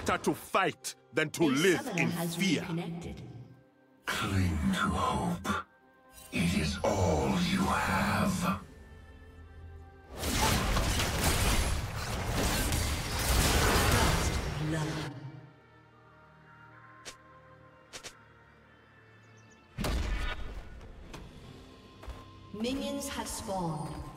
better to fight than to A live summoner in fear. reconnected. Cling to hope. It is all you have. Blood. Minions have spawned.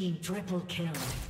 Team triple kill.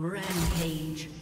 Rampage.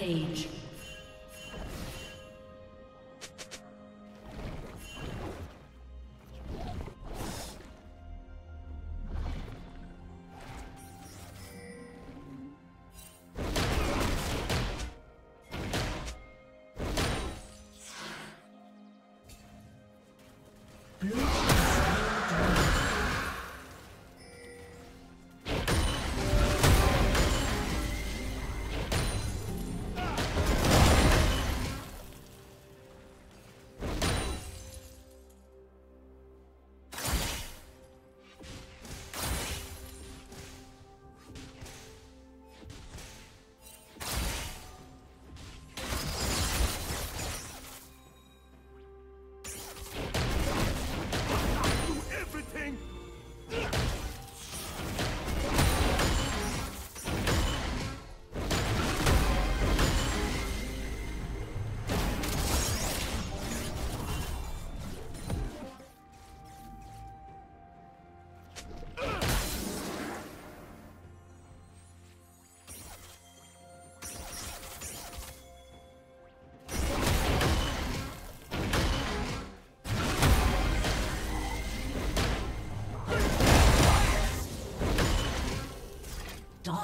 Rampage.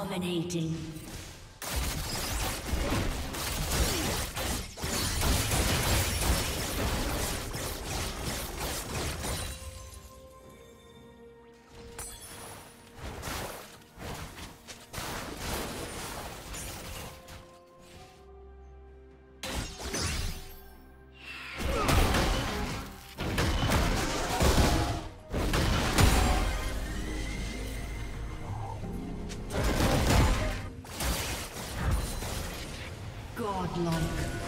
Dominating. Like.